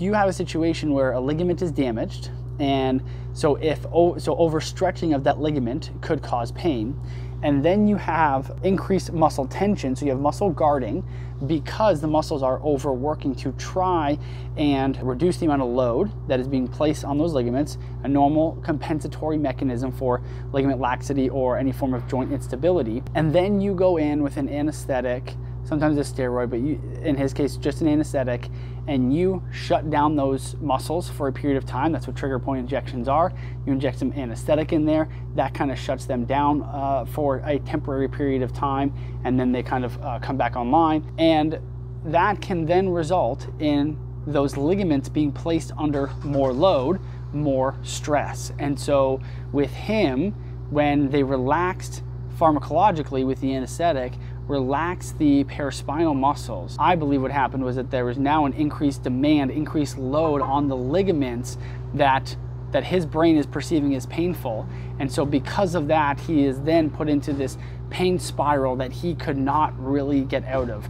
You have a situation where a ligament is damaged, and so if so overstretching of that ligament could cause pain. And then you have increased muscle tension. So you have muscle guarding because the muscles are overworking to try and reduce the amount of load that is being placed on those ligaments a normal compensatory mechanism for ligament laxity or any form of joint instability. And then you go in with an anesthetic sometimes a steroid, but you, in his case, just an anesthetic, and you shut down those muscles for a period of time. That's what trigger point injections are. You inject some anesthetic in there, that kind of shuts them down uh, for a temporary period of time, and then they kind of uh, come back online. And that can then result in those ligaments being placed under more load, more stress. And so with him, when they relaxed pharmacologically with the anesthetic, relax the paraspinal muscles. I believe what happened was that there was now an increased demand, increased load on the ligaments that that his brain is perceiving as painful. And so because of that, he is then put into this pain spiral that he could not really get out of.